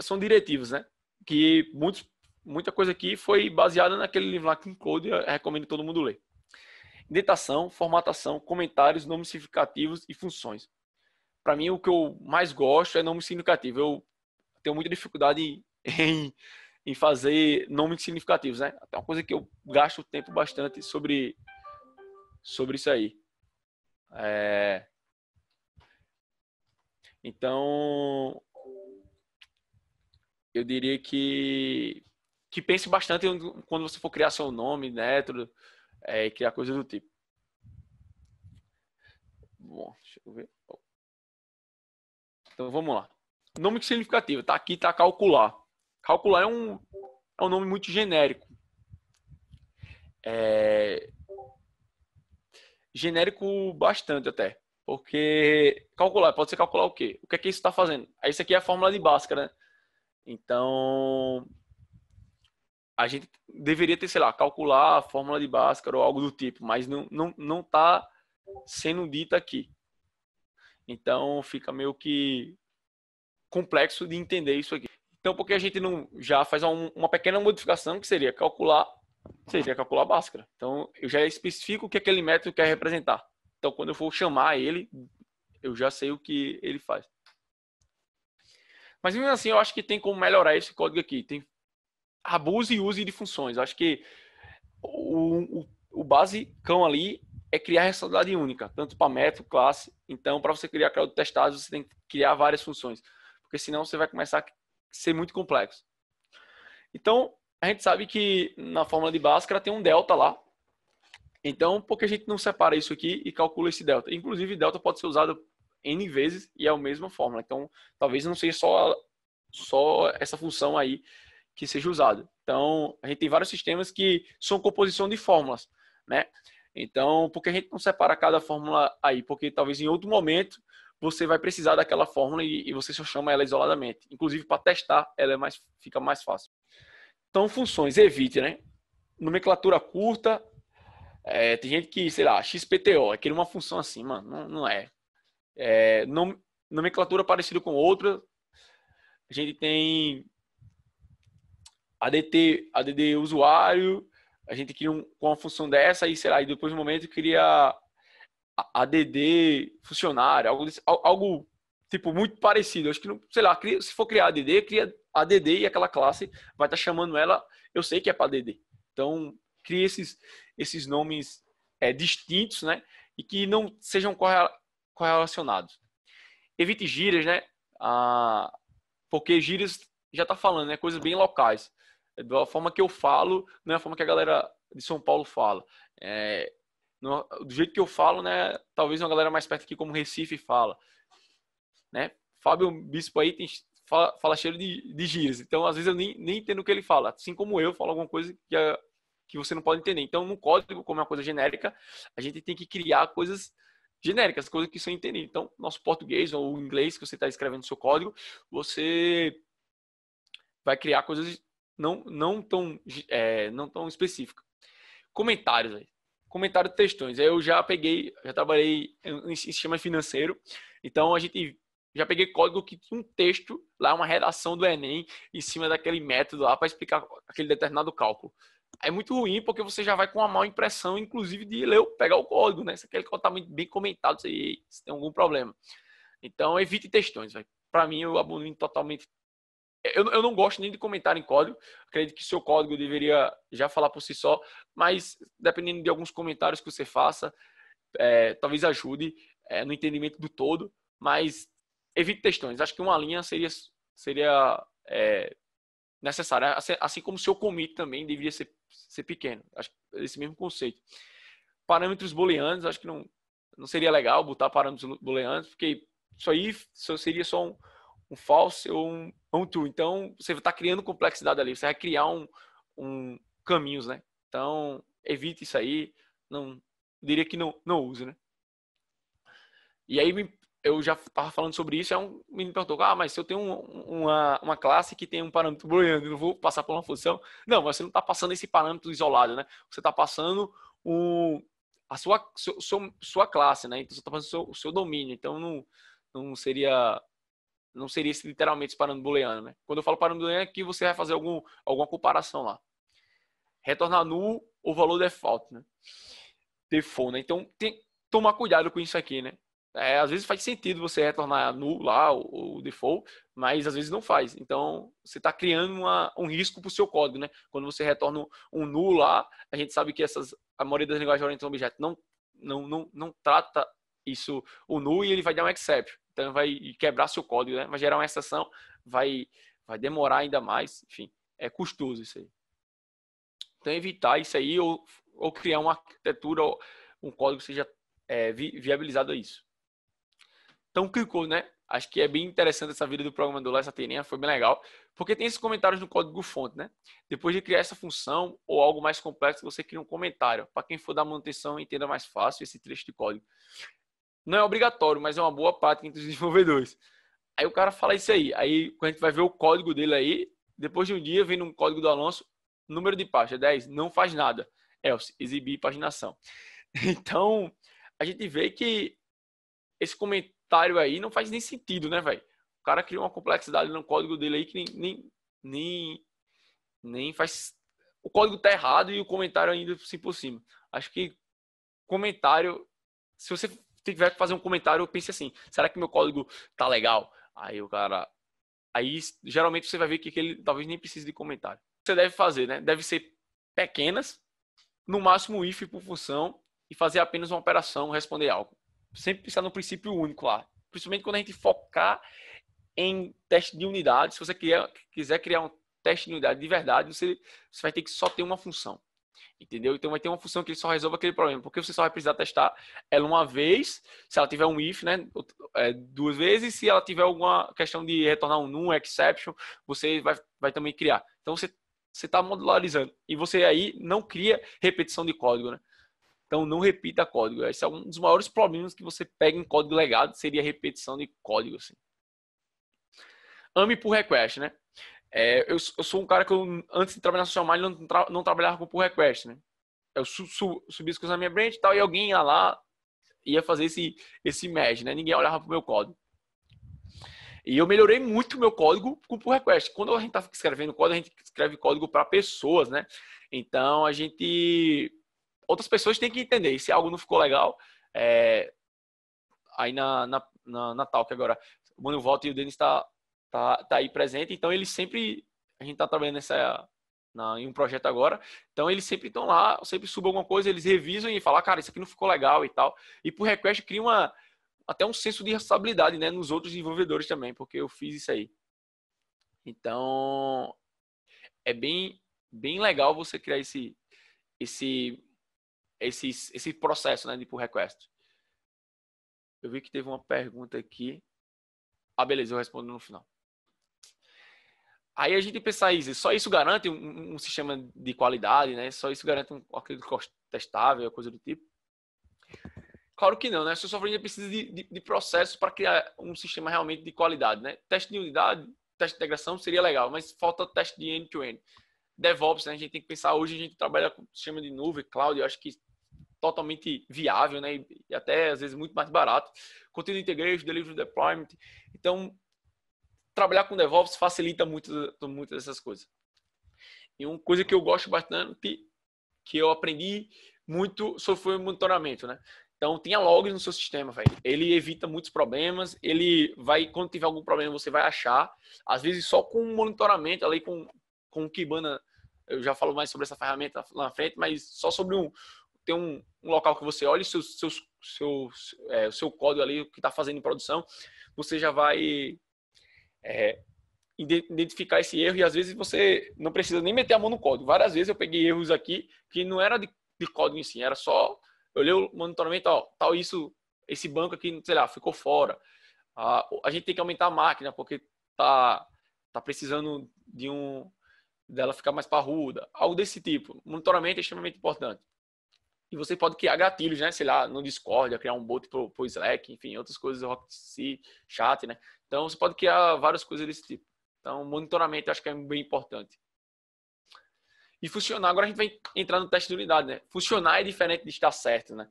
são diretivos, né? Que muitos, muita coisa aqui foi baseada naquele livro lá, Clean Code, eu recomendo todo mundo ler. Indentação, formatação, comentários, nomes significativos e funções. Para mim, o que eu mais gosto é nome significativo. Eu tenho muita dificuldade em em fazer nomes significativos, né? Até uma coisa que eu gasto tempo bastante sobre, sobre isso aí. É... Então, eu diria que, que pense bastante quando você for criar seu nome, método, é, e criar coisas do tipo. Bom, deixa eu ver. Então, vamos lá. Nome significativo, tá aqui, tá calcular. Calcular é um, é um nome muito genérico. É... Genérico bastante até. Porque calcular, pode ser calcular o quê? O que é que isso está fazendo? Isso aqui é a fórmula de Bhaskara, né? Então, a gente deveria ter, sei lá, calcular a fórmula de Bhaskara ou algo do tipo, mas não não não está sendo dita aqui. Então, fica meio que complexo de entender isso aqui. Então, por que a gente não já faz uma pequena modificação que seria calcular, seria calcular a Bhaskara. Então, eu já especifico o que aquele método quer representar. Então, quando eu for chamar ele, eu já sei o que ele faz. Mas mesmo assim, eu acho que tem como melhorar esse código aqui. Tem abuse e use de funções. Eu acho que o, o, o basicão ali é criar responsabilidade única, tanto para método, classe. Então, para você criar código testado, você tem que criar várias funções. Porque senão você vai começar ser muito complexo. Então, a gente sabe que na fórmula de Bhaskara tem um delta lá. Então, por que a gente não separa isso aqui e calcula esse delta? Inclusive, delta pode ser usado N vezes e é a mesma fórmula. Então, talvez não seja só, só essa função aí que seja usada. Então, a gente tem vários sistemas que são composição de fórmulas, né? Então, por que a gente não separa cada fórmula aí? Porque talvez em outro momento você vai precisar daquela fórmula e, e você só chama ela isoladamente. Inclusive, para testar, ela é mais, fica mais fácil. Então, funções, evite, né? Nomenclatura curta. É, tem gente que, sei lá, XPTO, é uma função assim, mano, não, não é. é nom, nomenclatura parecida com outra. A gente tem ADT, ADD usuário, a gente cria um, com uma função dessa e, sei lá, e depois no momento cria ADD funcionário, algo, algo tipo muito parecido. Acho que, não, sei lá, se for criar ADD, cria ADD e aquela classe vai estar tá chamando ela, eu sei que é para ADD. Então, cria esses, esses nomes é, distintos, né? E que não sejam correlacionados. Evite gírias, né? Ah, porque gírias já está falando, né? Coisas bem locais. Da forma que eu falo, não é a forma que a galera de São Paulo fala. É, no, do jeito que eu falo, né? Talvez uma galera mais perto aqui como Recife fala, né? Fábio Bispo aí tem, fala, fala cheio de, de gírias. Então, às vezes, eu nem, nem entendo o que ele fala. Assim como eu falo alguma coisa que, a, que você não pode entender. Então, no código, como é uma coisa genérica, a gente tem que criar coisas genéricas, coisas que são entendidas. Então, nosso português ou inglês que você está escrevendo no seu código, você vai criar coisas não, não, tão, é, não tão específicas. Comentários aí. Comentário de textões. Eu já peguei, já trabalhei em sistema financeiro, então a gente já peguei código que tinha um texto lá, uma redação do Enem, em cima daquele método lá para explicar aquele determinado cálculo. É muito ruim porque você já vai com uma má impressão, inclusive, de ler, pegar o código, né? Se aquele código está bem comentado, se, tem algum problema. Então, evite textões, Para mim, eu abomino totalmente. Eu, eu não gosto nem de comentar em código. Acredito que seu código deveria já falar por si só, mas dependendo de alguns comentários que você faça, é, talvez ajude é, no entendimento do todo. Mas evite textões. Acho que uma linha seria, seria é, necessária. Assim, assim como seu commit também deveria ser, ser pequeno. Acho esse mesmo conceito. Parâmetros booleanos, acho que não, não seria legal botar parâmetros booleanos, porque isso aí seria só um, um false ou um, um true. Então, você está criando complexidade ali. Você vai criar um, um caminhos, né? Então, evite isso aí. Não, diria que não, não use, né? E aí eu já estava falando sobre isso, é um menino perguntou, ah, mas se eu tenho um, uma, uma classe que tem um parâmetro booleano, eu não vou passar por uma função? Não, você não está passando esse parâmetro isolado, né? Você está passando um, a sua, sua, sua classe, né? Então você está passando o seu, o seu domínio, então não, não seria não seria esse, literalmente esse parâmetro booleano, né? Quando eu falo parâmetro booleano, é você vai fazer algum, alguma comparação lá. Retornar nulo o valor default, né? Default, né? Então tem tomar cuidado com isso aqui, né? É, às vezes faz sentido você retornar nulo lá, o, default, mas às vezes não faz. Então, você está criando uma, um risco para o seu código, né? Quando você retorna um nulo lá, a gente sabe que essas, a maioria das linguagens orientadas a objeto não, não, não, não trata isso, o nulo, e ele vai dar um exception. Então, vai quebrar seu código, né? Vai gerar uma exceção, vai, vai demorar ainda mais. Enfim, é custoso isso aí. Então, evitar isso aí ou, ou criar uma arquitetura, um código que seja é, viabilizado a isso. Então clicou, né? Acho que é bem interessante essa vida do programador lá, essa teoria foi bem legal, porque tem esses comentários no código fonte, né? Depois de criar essa função ou algo mais complexo, você cria um comentário. Para quem for dar manutenção, entenda mais fácil esse trecho de código. Não é obrigatório, mas é uma boa prática entre os [laughs] desenvolvedores. Aí o cara fala isso aí. Aí a gente vai ver o código dele aí, depois de um dia, vem no código do Alonso, número de página 10, não faz nada. Else, exibir paginação. [laughs] Então, a gente vê que esse comentário aí não faz nem sentido, né, velho? O cara cria uma complexidade no código dele aí que nem, nem, nem, nem faz. O código tá errado e o comentário ainda assim por cima. Acho que comentário, se você tiver que fazer um comentário, pense assim: será que meu código tá legal? Aí o cara. Aí geralmente você vai ver que ele talvez nem precise de comentário. Você deve fazer, né? Deve ser pequenas, no máximo if por função e fazer apenas uma operação, responder algo sempre pensar no princípio único lá. Principalmente quando a gente focar em teste de unidade. Se você quiser criar um teste de unidade de verdade, você, você vai ter que só ter uma função. Entendeu? Então vai ter uma função que só resolve aquele problema. Porque você só vai precisar testar ela uma vez, se ela tiver um if, né? É, duas vezes, se ela tiver alguma questão de retornar um num, exception, você vai, vai também criar. Então você você está modularizando e você aí não cria repetição de código, né? Então, não repita código. Esse é um dos maiores problemas que você pega em código legado, seria repetição de código. Assim. Ame por request, né? É, eu, eu, sou um cara que, eu, antes de trabalhar na social media, não, tra não trabalhava com pull request, né? Eu su su subi as coisas na minha branch e tal, e alguém ia lá, ia fazer esse, esse merge, né? Ninguém olhava pro meu código. E eu melhorei muito o meu código com pull request. Quando a gente tá escrevendo código, a gente escreve código para pessoas, né? Então, a gente outras pessoas têm que entender. E se algo não ficou legal, é, aí na, na, na, na Talk agora, o Mano Volta e o Denis está tá, tá aí presente, então eles sempre, a gente está trabalhando nessa, na, em um projeto agora, então eles sempre estão lá, sempre subam alguma coisa, eles revisam e falam, cara, isso aqui não ficou legal e tal. E por request cria uma, até um senso de responsabilidade né, nos outros desenvolvedores também, porque eu fiz isso aí. Então, é bem, bem legal você criar esse, esse esse, esse processo né, de pull request. Eu vi que teve uma pergunta aqui. Ah, beleza, eu respondo no final. Aí a gente pensa isso, só isso garante um, um, sistema de qualidade, né? Só isso garante um aquele testável, coisa do tipo. Claro que não, né? Software ainda precisa de, de, de processos para criar um sistema realmente de qualidade, né? Teste de unidade, teste de integração seria legal, mas falta teste de end-to-end. -end. DevOps, né? A gente tem que pensar hoje, a gente trabalha com sistema de nuvem, cloud, eu acho que totalmente viável, né? E até às vezes muito mais barato. Conteúdo integration, delivery deployment. Então, trabalhar com DevOps facilita muito, muito dessas coisas. E uma coisa que eu gosto bastante, que eu aprendi muito, foi o monitoramento, né? Então, tenha logs no seu sistema, velho. Ele evita muitos problemas. Ele vai, quando tiver algum problema, você vai achar. Às vezes, só com monitoramento, ali com, com o Kibana, eu já falo mais sobre essa ferramenta lá na frente, mas só sobre um, ter um, um local que você olhe seu, seu, seu, é, o seu código ali, o que está fazendo em produção, você já vai é, identificar esse erro e às vezes você não precisa nem meter a mão no código. Várias vezes eu peguei erros aqui que não era de, de código em si, era só eu olhei o monitoramento, ó, tal isso, esse banco aqui, sei lá, ficou fora. Ah, a gente tem que aumentar a máquina porque tá tá precisando de um dela ficar mais parruda, algo desse tipo. Monitoramento é extremamente importante. E você pode criar gatilhos, né? Sei lá, no Discord, criar um bot pro, pro Slack, enfim, outras coisas, Rocket chat, né? Então você pode criar várias coisas desse tipo. Então, monitoramento acho que é bem importante. E funcionar, agora a gente vai entrar no teste de unidade, né? Funcionar é diferente de estar certo, né?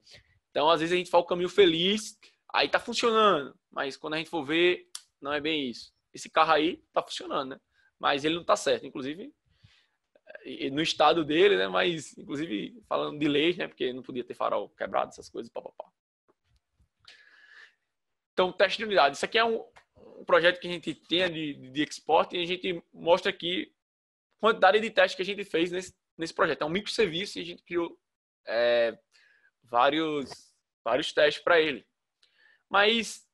Então, às vezes a gente faz o caminho feliz, aí tá funcionando, mas quando a gente for ver, não é bem isso. Esse carro aí tá funcionando, né? Mas ele não tá certo, inclusive no estado dele, né? Mas, inclusive, falando de leis, né? Porque não podia ter farol quebrado, essas coisas, papapá. Então, teste de unidade. Isso aqui é um, um projeto que a gente tem de, de export e a gente mostra aqui quantidade de testes que a gente fez nesse, nesse projeto. É um microserviço e a gente criou é, vários, vários testes para ele. Mas,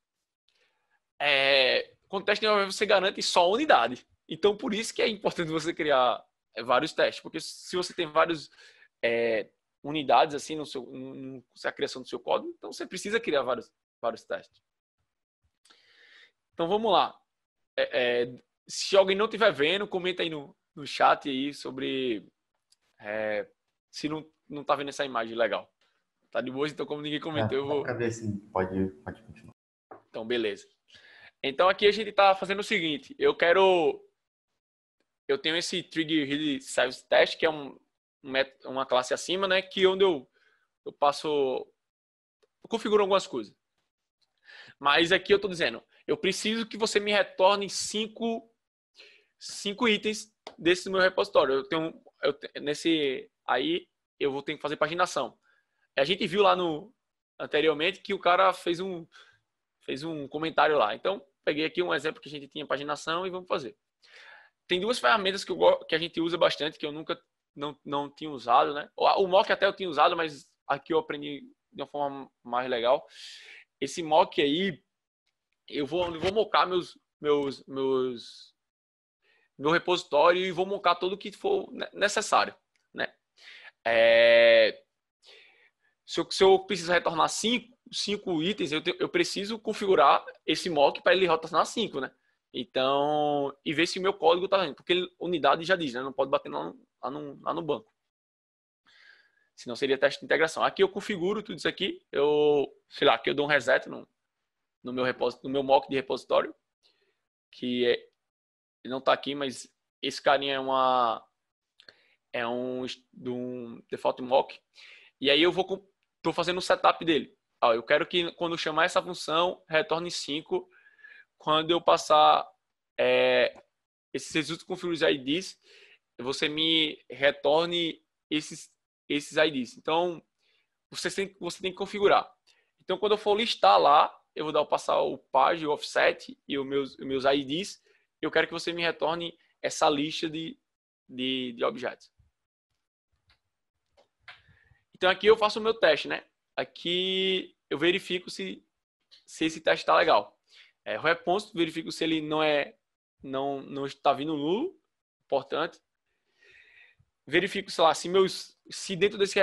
é, com teste de você garante só unidade. Então, por isso que é importante você criar vários testes, porque se você tem várias é, unidades assim no seu, no, na criação do seu código, então você precisa criar vários, vários testes. Então vamos lá. É, é, se alguém não estiver vendo, comenta aí no, no chat aí sobre é, se não, não tá vendo essa imagem legal. Tá de boa, então como ninguém comentou, eu vou. ver se pode, pode continuar. Então, beleza. Então aqui a gente está fazendo o seguinte, eu quero eu tenho esse Trigger Read Service Test, que é um, uma classe acima, né? Que onde eu, eu passo. Eu configuro algumas coisas. Mas aqui eu estou dizendo, eu preciso que você me retorne cinco, cinco itens desse meu repositório. Eu tenho, eu, nesse aí eu vou ter que fazer paginação. A gente viu lá no anteriormente que o cara fez um fez um comentário lá. Então peguei aqui um exemplo que a gente tinha paginação e vamos fazer tem duas ferramentas que, eu, que a gente usa bastante, que eu nunca não, não tinha usado, né? O mock até eu tinha usado, mas aqui eu aprendi de uma forma mais legal. Esse mock aí, eu vou, eu vou mocar meus, meus, meus, meu repositório e vou mocar tudo o que for necessário, né? É, se, eu, se eu preciso retornar cinco, cinco itens, eu, te, eu preciso configurar esse mock para ele retornar cinco, né? Então, e ver se o meu código está indo, porque unidade já diz, né? Não pode bater lá no, lá no, lá no banco. Senão seria teste de integração. Aqui eu configuro tudo isso aqui. Eu, sei lá, aqui eu dou um reset no, no meu no meu mock de repositório, que é, não está aqui, mas esse carinha é uma é um, de um default mock. E aí eu vou tô fazendo o setup dele. Ó, eu quero que quando chamar essa função retorne 5 quando eu passar é, esses resultados configuros IDs, você me retorne esses, esses IDs. Então, você tem, você tem que configurar. Então, quando eu for listar lá, eu vou dar passar o page, o offset e os meus, os meus IDs. Eu quero que você me retorne essa lista de, de, de objetos. Então, aqui eu faço o meu teste, né? Aqui eu verifico se, se esse teste está legal. É, o response, verifico se ele não é não não está vindo nulo, importante. Verifico, sei lá, se meus se dentro desse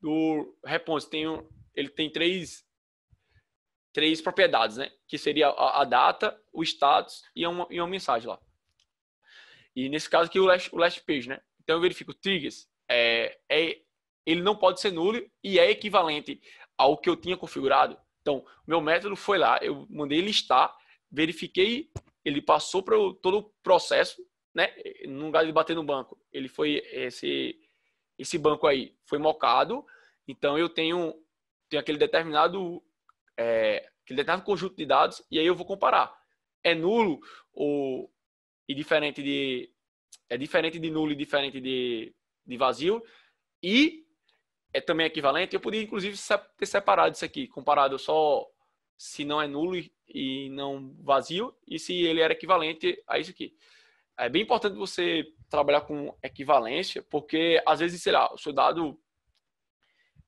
do response tem ele tem três três propriedades, né? Que seria a, a data, o status e uma, e uma mensagem lá. E nesse caso aqui o last, o last page, né? Então eu verifico triggers, é, é, ele não pode ser nulo e é equivalente ao que eu tinha configurado. Então, meu método foi lá, eu mandei listar, verifiquei, ele passou para todo o processo, né? No lugar de bater no banco, ele foi esse esse banco aí foi mocado, então eu tenho tenho aquele determinado é, aquele determinado conjunto de dados e aí eu vou comparar. É nulo ou e diferente de é diferente de nulo e diferente de, de vazio e é também equivalente. Eu podia inclusive ter separado isso aqui, comparado só se não é nulo e não vazio e se ele era equivalente a isso aqui. É bem importante você trabalhar com equivalência, porque às vezes, sei lá, o seu dado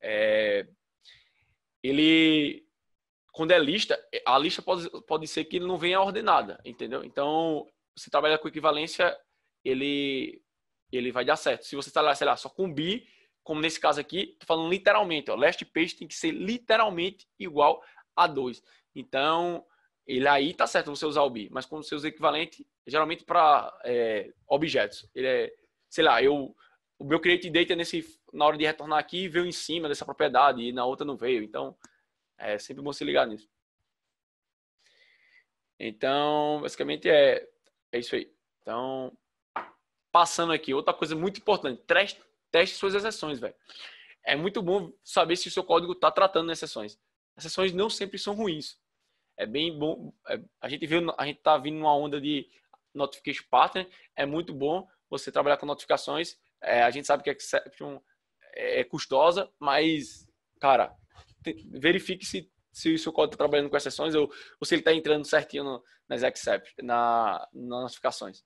é, ele quando é lista, a lista pode, pode ser que ele não venha ordenada, entendeu? Então, você trabalha com equivalência, ele ele vai dar certo. Se você está sei lá, só com bi, como nesse caso aqui, tô falando literalmente, ó, last page tem que ser literalmente igual a 2. Então, ele aí tá certo você usar o bi, mas com seus equivalentes, geralmente para é, objetos. Ele é, sei lá, eu o meu create data nesse na hora de retornar aqui veio em cima dessa propriedade e na outra não veio. Então, é sempre bom se ligar nisso. Então, basicamente é, é isso aí. Então, passando aqui, outra coisa muito importante, teste, teste suas exceções, velho. É muito bom saber se o seu código está tratando exceções. Exceções não sempre são ruins. É bem bom. É, a gente viu, a gente está vindo numa onda de notification pattern. É muito bom você trabalhar com notificações. É, a gente sabe que a exception é custosa, mas, cara, verifique se, se o seu código está trabalhando com exceções ou, ou se ele está entrando certinho no, nas except, na, nas notificações.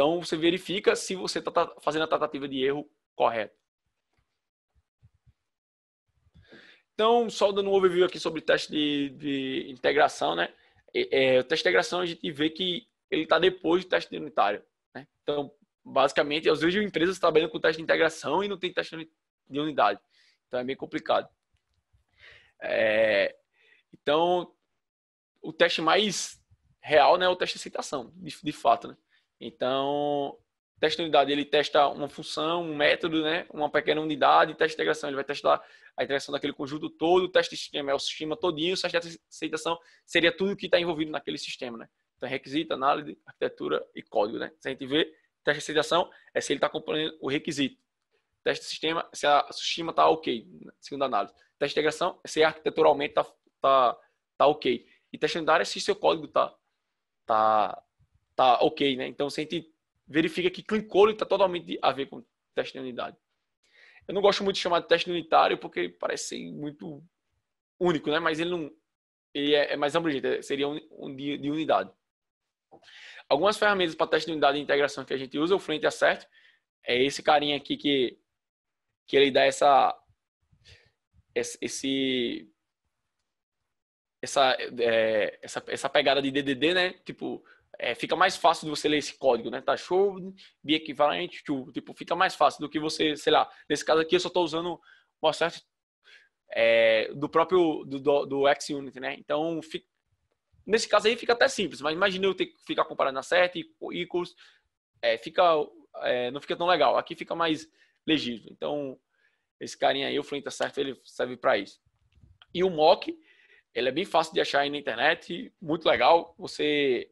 Então, você verifica se você está fazendo a tratativa de erro correta. Então, só dando um overview aqui sobre teste de, de integração, né? É, o teste de integração a gente vê que ele está depois do teste de unitário. Né? Então, basicamente, às vezes empresas trabalhando com teste de integração e não tem teste de unidade. Então, é meio complicado. É, então, o teste mais real né, é o teste de aceitação, de, de fato. Né? Então, teste de unidade, ele testa uma função, um método, né? uma pequena unidade, teste de integração, ele vai testar a integração daquele conjunto todo, o teste de sistema é o sistema todinho, o teste de aceitação seria tudo que está envolvido naquele sistema. Né? Então, requisito, análise, arquitetura e código. Né? Se a gente vê, teste de aceitação é se ele está acompanhando o requisito. Teste de sistema, se o sistema está ok, segunda análise. Teste de integração é se arquiteturalmente está tá, tá ok. E teste de unidade é se seu código está tá, tá ok. Né? Então, se a gente verifica que clean code está totalmente a ver com teste de unidade. Eu não gosto muito de chamar de teste unitário porque parece muito único, né? Mas ele não, ele é, é mais abrangente, é, seria um, de, de, unidade. Algumas ferramentas para teste de unidade e integração que a gente usa, o Front Assert, é esse carinha aqui que que ele dá essa esse essa é, essa, essa pegada de DDD, né? Tipo, é, fica mais fácil de você ler esse código, né? Tá show, be equivalente to, tipo, fica mais fácil do que você, sei lá, nesse caso aqui eu só estou usando o assert é, do próprio, do, do, do XUnit, né? Então, fica, nesse caso aí fica até simples, mas imagine eu ter que ficar comparando assert e equals, é, fica, é, não fica tão legal. Aqui fica mais legível. Então, esse carinha aí, o Flint Assert, ele serve para isso. E o mock, ele é bem fácil de achar aí na internet, muito legal. Você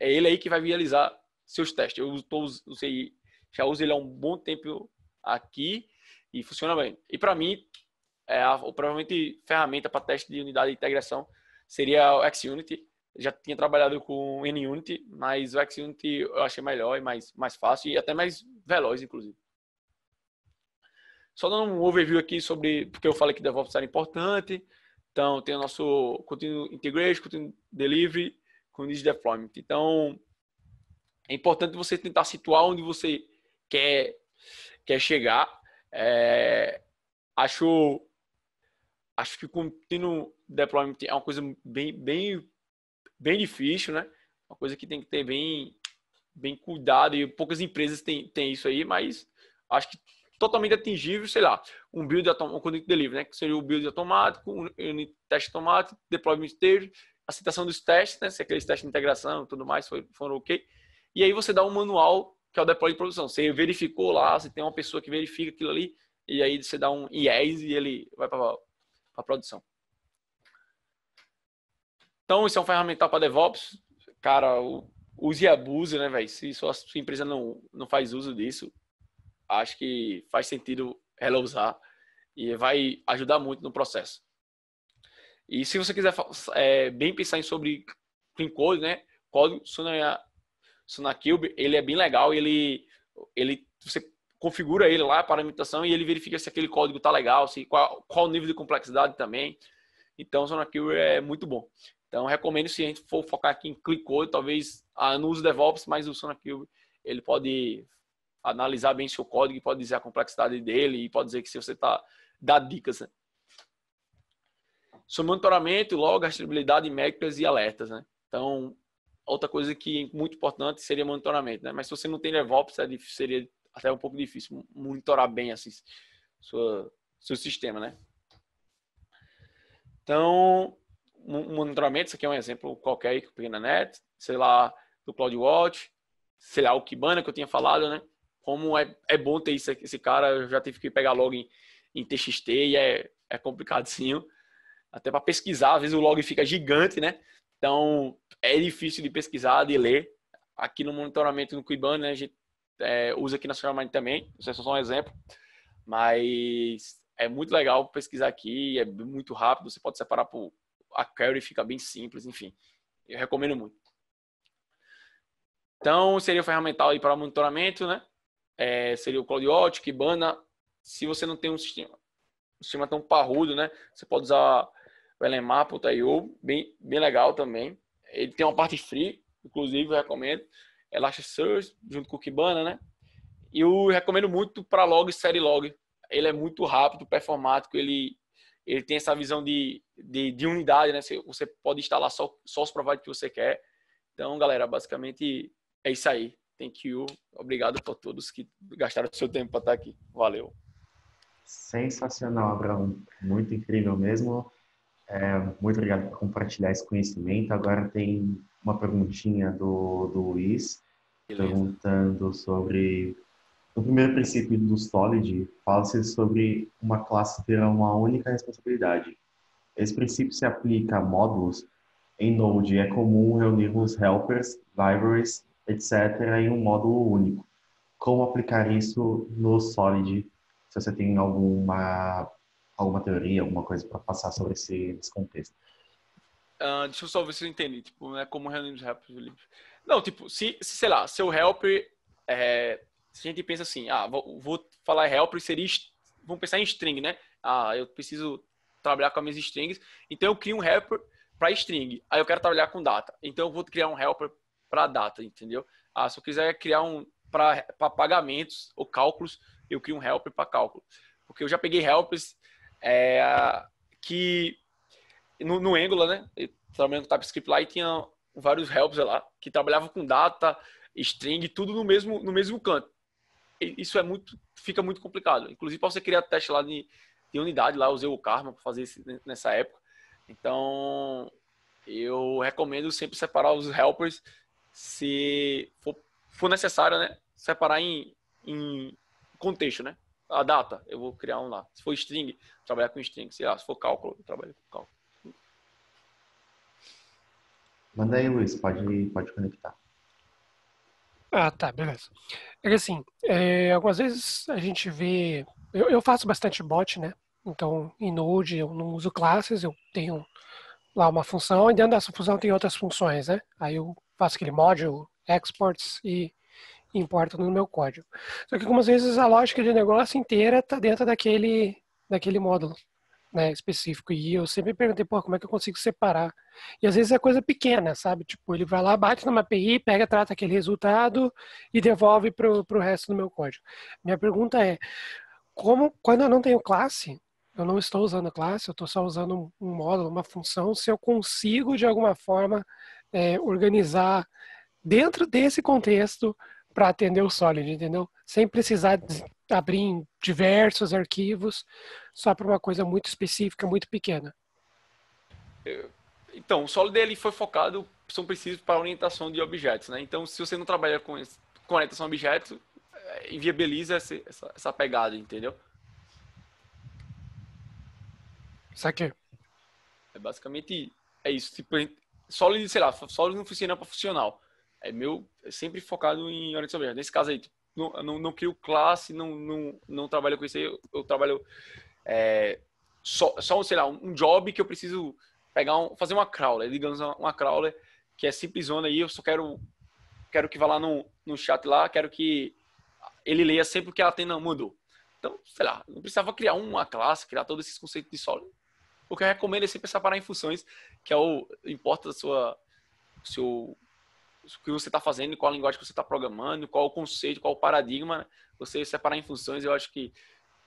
é ele aí que vai viabilizar seus testes. Eu tô, usei, já uso ele há um bom tempo aqui e funciona bem. E para mim, é a, provavelmente ferramenta para teste de unidade de integração seria o XUnity. Já tinha trabalhado com NUnity, mas o XUnity eu achei melhor e mais, mais fácil e até mais veloz, inclusive. Só dando um overview aqui sobre porque eu falei que DevOps era importante. Então, tem o nosso Continuous Integration, Continuous Delivery, com Need Deployment. Então, é importante você tentar situar onde você quer, quer chegar. É, acho, acho que o Continuous Deployment é uma coisa bem, bem, bem difícil, né? Uma coisa que tem que ter bem, bem cuidado e poucas empresas têm, têm isso aí, mas acho que totalmente atingível, sei lá, um build um conduct delivery, né? Que seria o build automático, um unit teste automático, deployment stage, aceitação dos testes, né? Se aqueles testes de integração e tudo mais foram ok. E aí você dá um manual, que é o deploy de produção. Você verificou lá, você tem uma pessoa que verifica aquilo ali, e aí você dá um yes e ele vai para a produção. Então, isso é um ferramental para DevOps. Cara, use e abuse, né, velho? Se sua, sua empresa não, não faz uso disso, acho que faz sentido ela usar e vai ajudar muito no processo. E se você quiser é, bem pensar em sobre clean code, né? Código SonarCube, ele é bem legal. Ele, ele, você configura ele lá, a parametrização, e ele verifica se aquele código tá legal, se qual, qual o nível de complexidade também. Então, o é muito bom. Então, recomendo se a gente for focar aqui em clean code, talvez ah, no uso DevOps, mas o SonarCube ele pode analisar bem seu código pode dizer a complexidade dele e pode dizer que se você está dá dicas. Né? Sobre monitoramento, log, rastreabilidade, métricas e alertas. Né? Então, outra coisa que é muito importante seria monitoramento. Né? Mas se você não tem DevOps, é seria até um pouco difícil monitorar bem assim, sua, seu sistema. Né? Então, monitoramento, isso aqui é um exemplo qualquer aí que eu peguei na net, sei lá, do CloudWatch, sei lá, o Kibana que eu tinha falado, né? Como é, é bom ter isso, esse cara, eu já tive que pegar log em, em TXT e é, é complicadinho até para pesquisar, às vezes o log fica gigante, né? Então é difícil de pesquisar, de ler. Aqui no monitoramento no Kibana, né, a gente é, usa aqui na Social também, isso é só um exemplo, mas é muito legal pesquisar aqui, é muito rápido, você pode separar por a query fica bem simples, enfim, eu recomendo muito. Então seria o ferramental aí para monitoramento, né? É, seria o CloudWatch, Kibana. Se você não tem um sistema, um sistema tão parrudo, né? Você pode usar o Elemap.io, bem, bem legal também. Ele tem uma parte free, inclusive, eu recomendo. Elasticsearch, junto com o Kibana, né? E eu recomendo muito para log série log. Ele é muito rápido, performático, ele, ele tem essa visão de, de, de unidade, né? Você pode instalar só, só os providers que você quer. Então, galera, basicamente é isso aí. Thank you. Obrigado por todos que gastaram seu tempo para estar aqui. Valeu. Sensacional, Abraão. Muito incrível mesmo. É, muito obrigado por compartilhar esse conhecimento. Agora tem uma perguntinha do, do Luiz, Beleza. perguntando sobre o primeiro princípio do Solid, fala-se sobre uma classe ter uma única responsabilidade. Esse princípio se aplica a módulos. Em Node é comum reunirmos helpers, libraries, etc., em um módulo único. Como aplicar isso no Solid? Se você tem alguma alguma teoria, alguma coisa para passar sobre esse, esse contexto. Uh, deixa eu só ver se eu entendi. Tipo, né, como reunir os helpers Não, tipo, se, se, sei lá, seu helper. É, se a gente pensa assim, ah, vou, vou falar helper, seria. Vamos pensar em string, né? Ah, eu preciso trabalhar com as minhas strings. Então eu crio um helper para string. Aí eu quero trabalhar com data. Então eu vou criar um helper para data, entendeu? Ah, se eu quiser criar um para pagamentos ou cálculos, eu crio um helper para cálculo. Porque eu já peguei helpers é, que no, no Angular, né? Trabalhando com TypeScript lá e tinha vários helps lá que trabalhavam com data, string, tudo no mesmo, no mesmo canto. E isso é muito, fica muito complicado. Inclusive para você criar teste lá de, de unidade, lá usei o Karma para fazer isso nessa época. Então eu recomendo sempre separar os helpers se for, for necessário, né? Separar em, em contexto, né? A data, eu vou criar um lá. Se for string, trabalhar com string. Se, se for cálculo, eu trabalho com cálculo. Manda aí, Luiz, pode, pode conectar. Ah, tá, beleza. É que assim, é, algumas vezes a gente vê. Eu, eu, faço bastante bot, né? Então, em Node eu não uso classes, eu tenho lá uma função e dentro dessa função tem outras funções, né? Aí eu faço aquele module, exports e importa no meu código. Só que algumas vezes a lógica de negócio inteira está dentro daquele, daquele módulo né, específico. E eu sempre perguntei, pô, como é que eu consigo separar? E às vezes é coisa pequena, sabe? Tipo, ele vai lá, bate numa API, pega, trata aquele resultado e devolve para o resto do meu código. Minha pergunta é, como quando eu não tenho classe, eu não estou usando classe, eu estou só usando um módulo, uma função, se eu consigo de alguma forma é, organizar dentro desse contexto para atender o Solid, entendeu? Sem precisar abrir em diversos arquivos, só para uma coisa muito específica, muito pequena. Então, o Solid ele foi focado são precisos para orientação de objetos, né? Então, se você não trabalha com, com orientação a objetos, é, inviabiliza essa, essa, essa pegada, entendeu? Saquei. É basicamente é isso. Tipo, sólido, sei lá, sólido não funciona para funcional. É meu, é sempre focado em orientação a objetos. Nesse caso aí, não, não, não crio classe, não, não, não trabalho com isso aí, eu, eu trabalho é, só, só, sei lá, um job que eu preciso pegar um, fazer uma crawler, digamos uma crawler que é simplesona aí, eu só quero quero que vá lá no, no chat lá, quero que ele leia sempre o que a Atena mudou. Então, sei lá, não precisava criar uma classe, criar todos esses conceitos de sólido. O que eu recomendo é sempre separar em funções, que é o importa a sua seu que você está fazendo, qual a linguagem que você está programando, qual o conceito, qual o paradigma, você separar em funções, eu acho que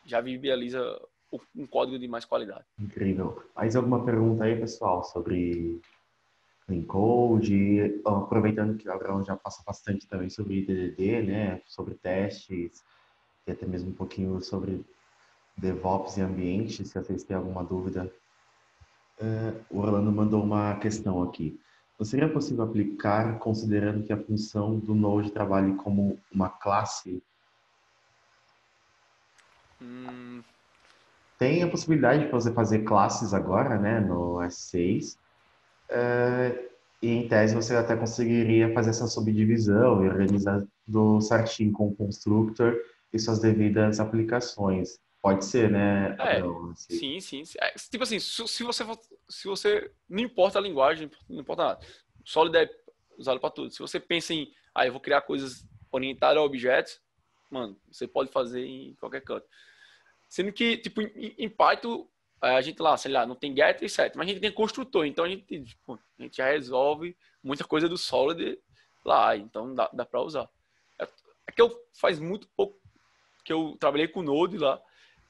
já viabiliza um código de mais qualidade. Incrível. Mais alguma pergunta aí, pessoal, sobre Clean Code? Aproveitando que o Abraão já passa bastante também sobre DDD, né? Sobre testes, e até mesmo um pouquinho sobre DevOps e ambiente, se vocês têm alguma dúvida. Uh, o Orlando mandou uma questão aqui. Seria possível aplicar considerando que a função do Node trabalhe como uma classe? Hum. Tem a possibilidade de você fazer classes agora, né, no S6. É, e em tese você até conseguiria fazer essa subdivisão e organizar do certinho com o constructor e suas devidas aplicações. Pode ser, né? É, sim, sim. sim. É, tipo assim, se você, se você. Não importa a linguagem, não importa nada. Solid é usado para tudo. Se você pensa em. Ah, eu vou criar coisas orientadas a objetos, mano, você pode fazer em qualquer canto. Sendo que, tipo, em, em Python, a gente lá, sei lá, não tem getter e set, mas a gente tem construtor, então a gente, tipo, a gente já resolve muita coisa do Solid lá, então dá, dá para usar. É, é que eu faz muito pouco que eu trabalhei com Node lá,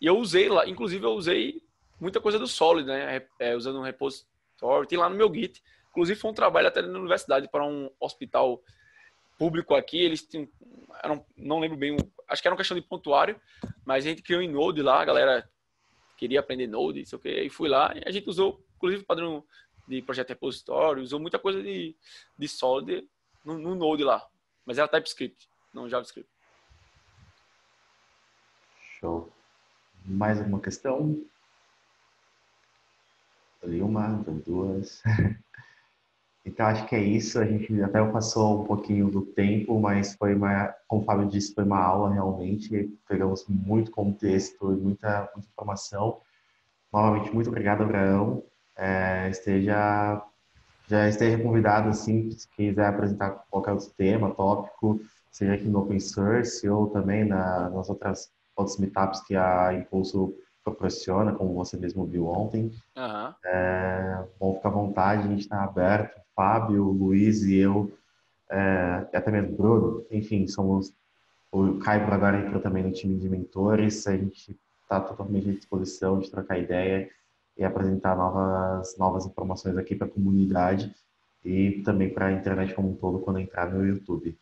e eu usei lá, inclusive eu usei muita coisa do Solid, né? É, usando um repositório, tem lá no meu Git. Inclusive foi um trabalho até na universidade para um hospital público aqui. Eles tinham, eram, não lembro bem, acho que era uma questão de pontuário, mas a gente criou em Node lá, a galera queria aprender Node, sei o que, e fui lá e a gente usou, inclusive padrão de projeto repositório, usou muita coisa de, de Solid no, no Node lá, mas era TypeScript, não JavaScript. Show. Mais alguma questão? Ali uma, duas. [laughs] Então, acho que é isso. A gente até passou um pouquinho do tempo, mas foi uma, como o Fábio disse, foi uma aula realmente. Pegamos muito contexto e muita, muita informação. Novamente, muito obrigado, Abraão. É, esteja, já esteja convidado, assim, se quiser apresentar qualquer outro tema, tópico, seja aqui no Open Source ou também na, nas outras outros meetups que a Impulso proporciona, como você mesmo viu ontem. Uhum. É, bom, fica à vontade, a gente está aberto. Fábio, Luiz e eu, é, até mesmo Bruno, enfim, somos. O Caio agora entrou também no time de mentores, a gente está totalmente à disposição de trocar ideia e apresentar novas, novas informações aqui para a comunidade e também para a internet como um todo quando entrar no YouTube.